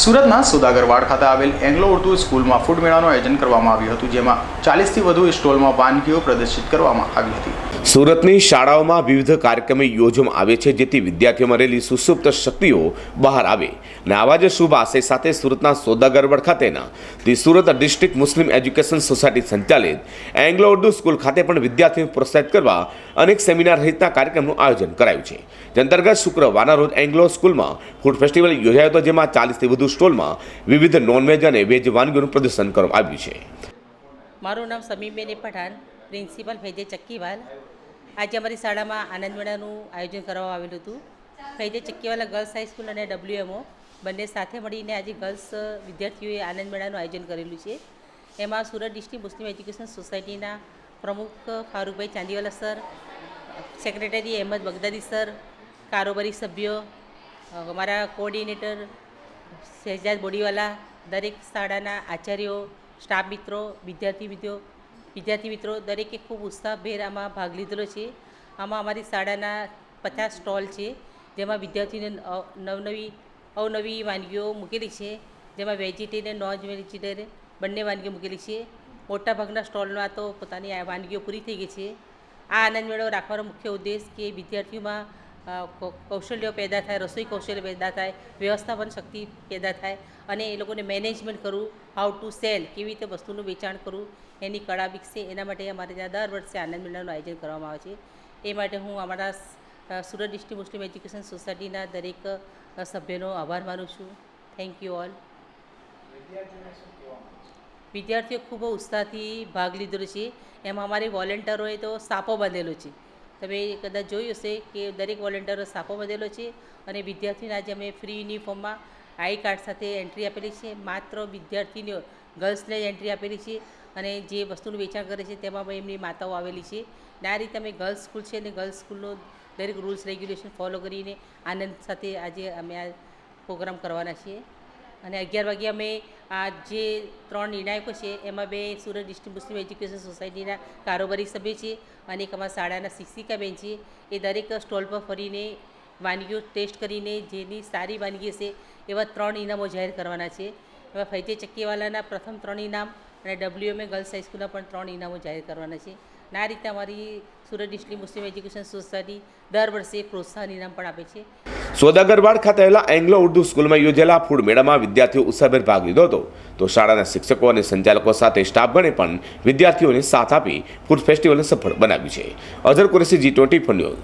સુરતના સુદાગરવાડ ખાતે આવેલ એંગ્લો ઉર્દુ સ્કૂલમાં ફૂડ મેળાનું આયોજન કરવામાં આવ્યું હતું, જેમાં ચાલીસથી વધુ સ્ટોલમાં વાનગીઓ પ્રદર્શિત કરવામાં આવી હતી. સુરતની શાળાઓમાં વિવિધ કાર્યક્રમો યોજવામાં આવે છે, જેથી વિદ્યાર્થીઓમાં રહેલી સુસુપ્ત શક્તિઓ બહાર આવે. અને આવા જ શુભ આશય સાથે સુરતના સોદાગરવડ ખાતેના the Surat district Muslim education society સંચાલિત એંગ્લો ઉર્દુ સ્કૂલ ખાતે પણ વિદ્યાર્થીઓને પ્રોત્સાહિત કરવા અનેક સેમિનાર સહિતના કાર્યક્રમનું આયોજન કરાયું છે. જે અંતર્ગત શુક્રવારના રોજ એંગ્લો સ્કૂલમાં ફૂડ ફેસ્ટિવલ યોજાયો હતો, જેમાં ચાલીસથી વધુ સ્ટોલમાં વિવિધ નોનવેજ અને વેજ વાનગીઓનું પ્રદર્શન કરવામાં આવ્યું છે. મારું નામ સમીબેન પઠાણ, પ્રિન્સિપલ ભેજે ચક્કીવાલ. આજે અમારી શાળામાં આનંદ મેળાનું આયોજન કરવામાં આવેલું હતું. ફૈજે ચક્કીવાલા ગર્લ્સ હાઈસ્કૂલ અને ડબ્લ્યુએમઓ બંને સાથે મળીને આજે ગર્લ્સ વિદ્યાર્થીઓએ આનંદ મેળાનું આયોજન કરેલું છે. એમાં સુરત ડિસ્ટ્રિક્ટ મુસ્લિમ એજ્યુકેશન સોસાયટીના પ્રમુખ Farookbhai Chandiwala sir secretary Ahmed Baghdadi sir કારોબારી સભ્યો, અમારા કોઓર્ડિનેટર શહેજાદ બોડીવાલા, દરેક શાળાના આચાર્યો સ્ટાફ મિત્રો વિદ્યાર્થી મિત્રો વિદ્યાર્થી મિત્રો, દરેકે ખૂબ ઉત્સાહભેર આમાં ભાગ લીધેલો છે. આમાં અમારી શાળાના પચાસ સ્ટોલ છે, જેમાં વિદ્યાર્થીઓને નવનવી, અવનવી વાનગીઓ મૂકેલી છે. જેમાં વેજીટેરિયન નોન વેજીટેરિયન બંને વાનગીઓ મૂકેલી છે. મોટાભાગના સ્ટોલમાં તો પોતાની વાનગીઓ પૂરી થઈ ગઈ છે. આ આનંદ મેળો રાખવાનો મુખ્ય ઉદ્દેશ કે વિદ્યાર્થીઓમાં કૌશલ્યો પેદા થાય રસોઈ કૌશલ્ય પેદા થાય વ્યવસ્થાપન શક્તિ પેદા થાય અને એ લોકોને મેનેજમેન્ટ કરવું હાઉ ટુ સેલ કેવી રીતે વસ્તુનું વેચાણ કરવું એની કળા વિકસે એના માટે અમારે ત્યાં દર વર્ષે આનંદ મેળાનું આયોજન કરવામાં આવે છે. એ માટે હું અમારા સુરત ડિસ્ટ્રિક્ટ મુસ્લિમ એજ્યુકેશન સોસાયટીના દરેક સભ્યનો આભાર માનું છું. થેન્ક યુ ઓલ વિદ્યાર્થીઓ ખૂબ ઉત્સાહથી ભાગ લીધેલો છે. એમાં અમારી વોલેન્ટરોએ તો સાપો બાંધેલો છે. તમે કદાચ જોયું હશે કે દરેક વોલેન્ટિયરો સાપો વધેલો છે અને વિદ્યાર્થીઓને આજે અમે ફ્રી યુનિફોર્મમાં આઈ કાર્ડ સાથે એન્ટ્રી આપેલી છે. માત્ર વિદ્યાર્થીનીઓ ગર્લ્સને એન્ટ્રી આપેલી છે અને જે વસ્તુનું વેચાણ કરે છે તેમાં પણ એમની માતાઓ આવેલી છે. આ રીતે અમે ગર્લ્સ સ્કૂલ છે અને ગર્લ્સ સ્કૂલનો દરેક રૂલ્સ, રેગ્યુલેશન ફોલો કરીને આનંદ સાથે આજે અમે આ પ્રોગ્રામ કરવાના છીએ. અને અગિયાર વાગે અમે આ જે ત્રણ નિર્ણાયકો છે, એમાં બે સુરત ડિસ્ટ્રિક્ટ મુસ્લિમ એજ્યુકેશન સોસાયટીના કારોબારી સભ્ય છે અને એક અમારા શાળાના શિક્ષિકા બેન છે. એ દરેક સ્ટોલ પર ફરીને વાનગીઓ ટેસ્ટ કરીને જેની સારી વાનગી હશે એવા ત્રણ ઇનામો જાહેર કરવાના છે. એમાં ફૈજે ચક્કીવાલાના પ્રથમ ત્રણ ઇનામ અને ડબ્લ્યુએમએ ગર્લ્સ હાઈસ્કૂલના પણ ત્રણ ઇનામો જાહેર કરવાના છે. અને આ રીતે અમારી Surat district Muslim education society દર વર્ષે પ્રોત્સાહન ઇનામ પણ આપે છે. સોદાગરવાડ ખાતે આવેલા એંગ્લો ઉર્દુ સ્કૂલમાં યોજેલા ફૂડ મેળામાં વિદ્યાર્થીઓ ઉત્સાહભેર ભાગ લીધો હતો. તો શાળાના શિક્ષકો અને સંચાલકો સાથે સ્ટાફગણે પણ વિદ્યાર્થીઓને સાથ આપી ફૂડ ફેસ્ટિવલને સફળ બનાવ્યું છે. Azhar Qureshi G twenty news